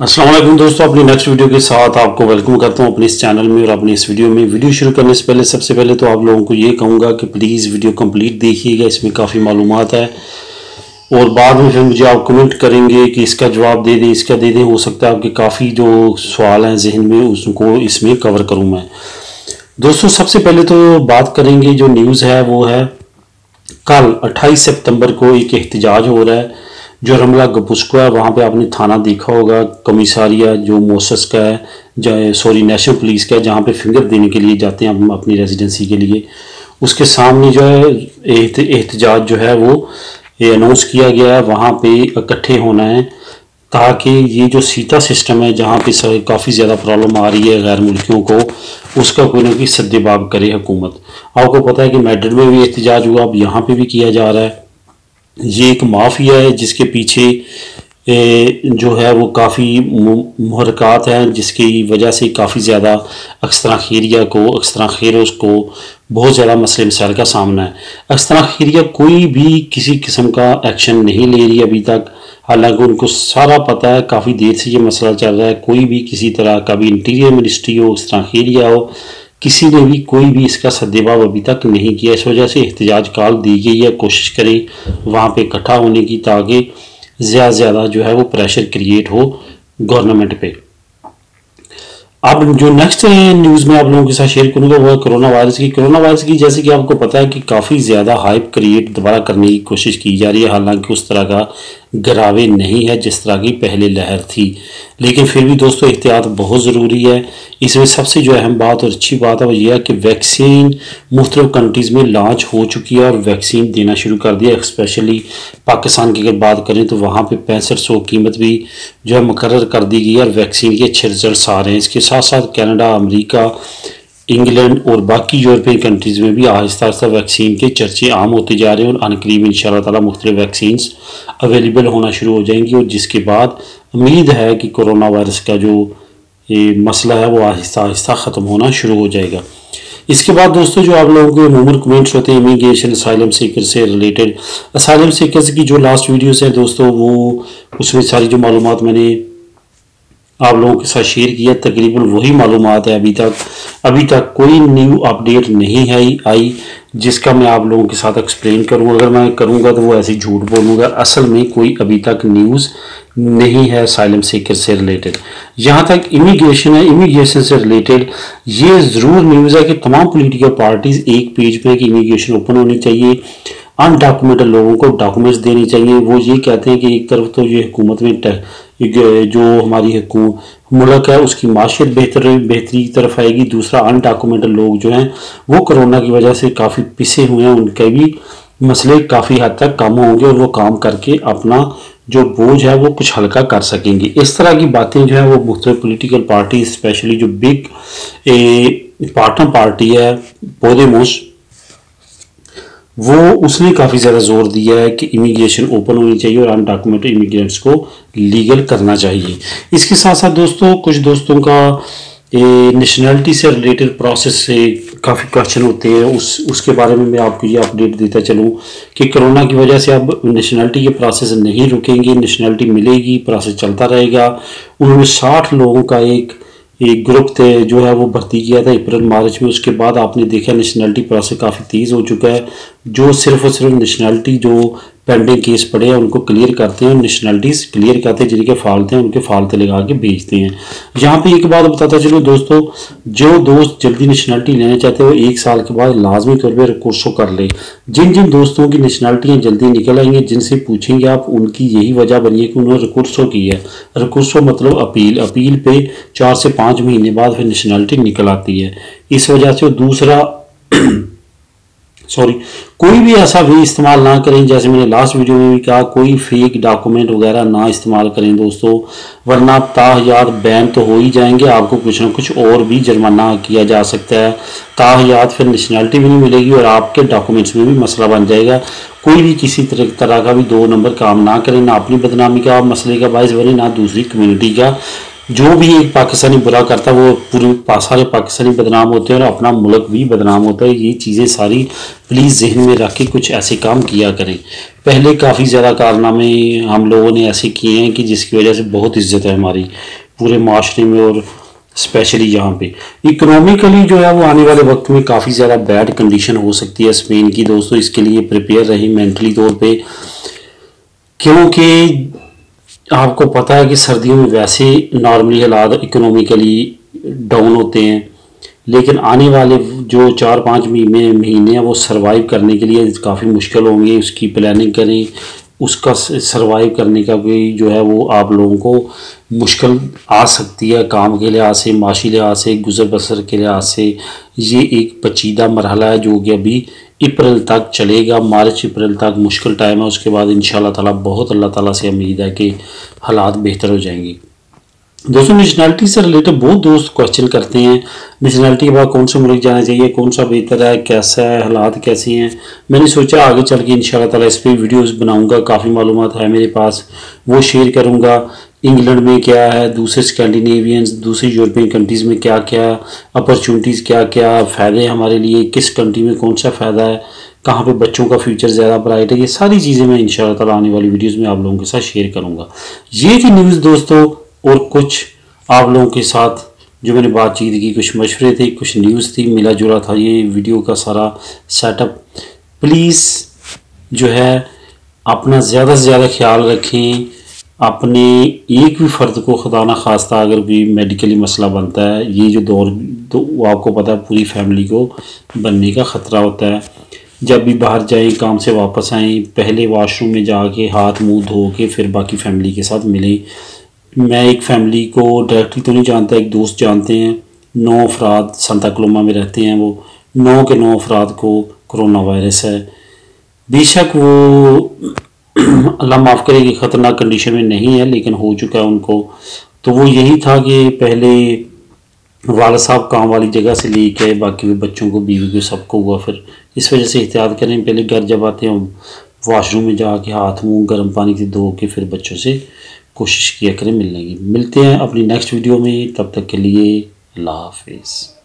वालेकुम दोस्तों, अपनी नेक्स्ट वीडियो के साथ आपको वेलकम करता हूँ अपने इस चैनल में और अपने इस वीडियो में। वीडियो शुरू करने से पहले, सबसे पहले तो आप लोगों को ये कहूँगा कि प्लीज़ वीडियो कंप्लीट देखिएगा, इसमें काफ़ी मालूम है। और बाद में फिर मुझे आप कमेंट करेंगे कि इसका जवाब दे दें, इसका दे दें। हो सकता है आपके काफ़ी जो सवाल हैं जहन में, उसको इसमें कवर करूँ मैं। दोस्तों, सबसे पहले तो बात करेंगे जो न्यूज़ है, वो है, कल अट्ठाईस सितंबर को एक एहतजाज हो रहा है। जो रमला गपुस्को है, वहाँ पे आपने थाना देखा होगा, कमिसारिया जो मोसस का है सॉरी, नेशनल पुलिस का है, जहाँ पे फिंगर देने के लिए जाते हैं अपनी रेजिडेंसी के लिए। उसके सामने जो है एहतजाज जो है, वो अनाउंस किया गया है, वहाँ पे इकट्ठे होना है, ताकि ये जो सीता सिस्टम है, जहाँ पे काफ़ी ज़्यादा प्रॉब्लम आ रही है गैर मुल्कियों को, उसका कोई ना कोई सद्देबाब करे हुकूमत। आपको पता है कि मैड्रिड में भी एहतजाज हुआ, अब यहाँ पे भी किया जा रहा है। ये एक माफिया है जिसके पीछे जो है वो काफ़ी महरक़ात हैं, जिसकी वजह से काफ़ी ज़्यादा अक्सरा खीरिया को अक्सरा खीरोज को बहुत ज़्यादा मसले मसाइल का सामना है। अक्सरा खीरिया कोई भी किसी किस्म का एक्शन नहीं ले रही अभी तक। हालाँकि उनको सारा पता है, काफ़ी देर से ये मसला चल रहा है। कोई भी किसी तरह का भी इंटीरियर मिनिस्ट्री हो अक्सरा खीरिया हो किसी ने भी कोई भी इसका सदेबाव अभी तक नहीं किया। इस वजह से एहतजाज काल दी गई है। कोशिश करें वहाँ पे इकट्ठा होने की ताकि ज़्यादा ज़्यादा जो है वो प्रेशर क्रिएट हो गवर्नमेंट पे। अब जो नेक्स्ट न्यूज़ में आप लोगों के साथ शेयर करूँगा वो है कोरोना वायरस की। कोरोना वायरस की जैसे कि आपको पता है कि काफ़ी ज़्यादा हाइप क्रिएट दोबारा करने की कोशिश की जा रही है। हालाँकि उस तरह का गिरावे नहीं है, जिस तरह की पहले लहर थी। लेकिन फिर भी दोस्तों, एहतियात बहुत ज़रूरी है। इसमें सबसे जो अहम बात और अच्छी बात है, वो ये है कि वैक्सीन मुख्तलिफ़ कंट्रीज़ में लॉन्च हो चुकी है और वैक्सीन देना शुरू कर दिया। स्पेशली पाकिस्तान की अगर बात करें तो वहाँ पर पैंसठ सौ कीमत भी जो है मुकर कर दी गई है और वैक्सीन के अच्छे रिज़ल्ट आ रहे हैं। इसके साथ साथ कैनेडा, अमरीका इंग्लैंड और बाकी यूरोपियन कंट्रीज़ में भी आहिस्ता आहिस्ता वैक्सीन के चर्चे आम होते जा रहे हैं और अनकरीब इन ताला मुख्तलि वैक्सीन अवेलेबल होना शुरू हो जाएँगी और जिसके बाद उम्मीद है कि कोरोना वायरस का जो ये मसला है वो आहिस्ता आहिस्ता ख़त्म होना शुरू हो जाएगा। इसके बाद दोस्तों जो आप लोगों के अमूमन कमेंट्स होते हैं इमिग्रेशन असाइलम सीकर से रिलेटेड असाइलम सीकर्स की जो लास्ट वीडियोस है दोस्तों, वो उसमें सारी जो मालूम मैंने आप लोगों के साथ शेयर किया, तकरीबन वही मालूम है अभी तक। अभी तक कोई न्यू अपडेट नहीं है आई, जिसका मैं आप लोगों के साथ एक्सप्लेन करूँ। अगर मैं करूँगा तो वो ऐसे झूठ बोलूँगा। असल में कोई अभी तक न्यूज़ नहीं है साइलम सीकर से रिलेटेड यहाँ तक इमिग्रेशन है इमिग्रेशन से रिलेटेड ये ज़रूर न्यूज़ है कि तमाम पोलिटिकल पार्टीज़ एक पेज पे कि इमिग्रेशन ओपन होनी चाहिए। अनडॉक्यूमेंटेड लोगों को डॉक्यूमेंट्स देने चाहिए। वो ये कहते हैं कि एक तरफ़ तो ये हुकूमत में जो हमारी मुल्क है, उसकी माशियत बेहतर, बेहतरी की तरफ़ आएगी। दूसरा अनडॉक्यूमेंटेड लोग जो हैं, वो कोरोना की वजह से काफ़ी पिसे हुए हैं। उनके भी मसले काफ़ी हद तक कम होंगे और वो काम करके अपना जो बोझ है, वो कुछ हल्का कर सकेंगे। इस तरह की बातें जो है, वो मुख्त पोलिटिकल पार्टी स्पेशली जो बिग पार्टनर पार्टी है पौधे मोस्ट वो उसने काफ़ी ज़्यादा ज़ोर दिया है कि इमिग्रेशन ओपन होनी चाहिए और अनडॉक्यूमेंटेड इमिग्रेंट्स को लीगल करना चाहिए। इसके साथ साथ दोस्तों, कुछ दोस्तों का नेशनलिटी से रिलेटेड प्रोसेस से काफ़ी क्वेश्चन होते हैं। उस, उसके बारे में मैं आपको ये अपडेट देता चलूँ कि कोरोना की वजह से अब नेशनलिटी के प्रोसेस नहीं रुकेंगे नेशनलिटी मिलेगी प्रोसेस चलता रहेगा। उनमें साठ लोगों का एक एक ग्रुप थे, जो है वो भर्ती किया था अप्रैल, मार्च में। उसके बाद आपने देखा नेशनलिटी प्रोसेस काफ़ी तेज़ हो चुका है। जो सिर्फ़ और सिर्फ़ नेशनलिटी जो पेंडिंग केस पड़े हैं, उनको क्लियर करते हैं नेशनलिटीज़ क्लियर करते हैं, जिनके फालते हैं, उनके फालते लगा के भेजते हैं। यहाँ पे एक बात बताता चलो दोस्तों, जो दोस्त जल्दी नेशनलिटी लेना चाहते हैं, वो एक साल के बाद लाजमी तौर पर रिकोर्सो कर ले। जिन जिन दोस्तों की नेशनलिटियाँ जल्दी निकल आएँगी, जिनसे पूछेंगे आप, उनकी यही वजह बनी कि उन्होंने रिकोर्सो की है। रिकोर्सो मतलब अपील अपील पे चार से पाँच महीने बाद फिर नेशनलिटी निकल आती है। इस वजह से दूसरा सॉरी कोई भी ऐसा भी इस्तेमाल ना करें, जैसे मैंने लास्ट वीडियो में भी कहा, कोई फेक डॉक्यूमेंट वगैरह ना इस्तेमाल करें दोस्तों, वरना ताहयात बैन तो हो ही जाएँगे, आपको कुछ ना कुछ और भी जुर्माना किया जा सकता है। ताहयात फिर नेशनैलिटी भी नहीं मिलेगी और आपके डॉक्यूमेंट्स में भी मसला बन जाएगा। कोई भी किसी तरह का भी दो नंबर काम ना करें, ना अपनी बदनामी का मसले का बायस बने, ना दूसरी कम्युनिटी का। जो भी एक पाकिस्तानी बुरा करता है, वो पूरे सारे पाकिस्तानी बदनाम होते हैं और अपना मुल्क भी बदनाम होता है। ये चीज़ें सारी प्लीज़ जहन में रख के कुछ ऐसे काम किया करें। पहले काफ़ी ज़्यादा कारनामे हम लोगों ने ऐसे किए हैं कि जिसकी वजह से बहुत इज़्ज़त है हमारी, पूरे माशरे में और स्पेशली यहाँ पे। इकोनॉमिकली जो है, वो आने वाले वक्त में काफ़ी ज़्यादा बैड कंडीशन हो सकती है स्पेन की। दोस्तों, इसके लिए प्रिपेयर रही मेंटली तौर पे, क्योंकि आपको पता है कि सर्दियों में वैसे नॉर्मली हालात इकोनॉमिकली डाउन होते हैं, लेकिन आने वाले जो चार पाँच महीने महीने हैं, वो सरवाइव करने के लिए काफ़ी मुश्किल होंगे, उसकी प्लानिंग करें उसका सरवाइव करने का भी जो है वो आप लोगों को मुश्किल आ सकती है, काम के लिहाज से, माशी लिहाज से, गुजर बसर के लिहाज से। ये एक पचीदा मरहला है जो कि अभी अप्रैल तक चलेगा, मार्च, अप्रैल तक मुश्किल टाइम है। उसके बाद इन ताला बहुत अल्लाह ताला से उम्मीद है कि हालात बेहतर हो जाएँगे। दोस्तों नेशनैलिटी से रिलेटेड बहुत दोस्त क्वेश्चन करते हैं। नेशनैलिटी के बाद कौन सा मुल्क जाना चाहिए, कौन सा बेहतर है, कैसा है, हालात कैसे हैं? मैंने सोचा आगे चल के इन ताला इस पर वीडियोस बनाऊँगा, काफ़ी मालूम है मेरे पास। वो शेयर करूँगा, इंग्लैंड में क्या है, दूसरे स्कैंडिनेवियंस दूसरी यूरोपियन कंट्रीज़ में क्या क्या अपॉर्चुनिटीज़ क्या क्या फ़ायदे हमारे लिए, किस कंट्री में कौन सा फ़ायदा है, कहाँ पे बच्चों का फ्यूचर ज़्यादा ब्राइट है, ये सारी चीज़ें मैं इन ताला आने वाली वीडियोज़ में आप लोगों के साथ शेयर करूँगा। ये थी न्यूज़ दोस्तों। और कुछ आप लोगों के साथ जो मैंने बातचीत की, कुछ मशवरे थे, कुछ न्यूज़ थी, मिला जुला था ये वीडियो का सारा सेटअप प्लीज़ जो है, अपना ज़्यादा से ज़्यादा ख्याल रखें। अपने एक भी फ़र्द को खुदा ना खास्ता अगर भी मेडिकली मसला बनता है, ये जो दौर तो वो आपको पता है पूरी फैमिली को बनने का ख़तरा होता है। जब भी बाहर जाएँ, काम से वापस आएँ, पहले वॉशरूम में जाके हाथ मुँह धो के फिर बाकी फैमिली के साथ मिलें। मैं एक फ़ैमिली को डायरेक्टली तो नहीं जानता, एक दोस्त जानते हैं। नौ अफराद संता कलोमा में रहते हैं वो। नौ के नौ अफराद को कोरोना वायरस है। बेशक वो अल्लाह माफ़ करे कि ख़तरनाक कंडीशन में नहीं है, लेकिन हो चुका है उनको। तो वो यही था कि पहले वाल साहब काम वाली जगह से ले के बाकी भी बच्चों को, बीवी को, सबको हुआ। फिर इस वजह से एहतियात करें, पहले घर जब आते हैं वॉशरूम में जाके हाथ मुँह गर्म पानी से धो के फिर बच्चों से कोशिश किया करें मिलने की। मिलते हैं अपनी नेक्स्ट वीडियो में। तब तक के लिए अल्लाह हाफिज़।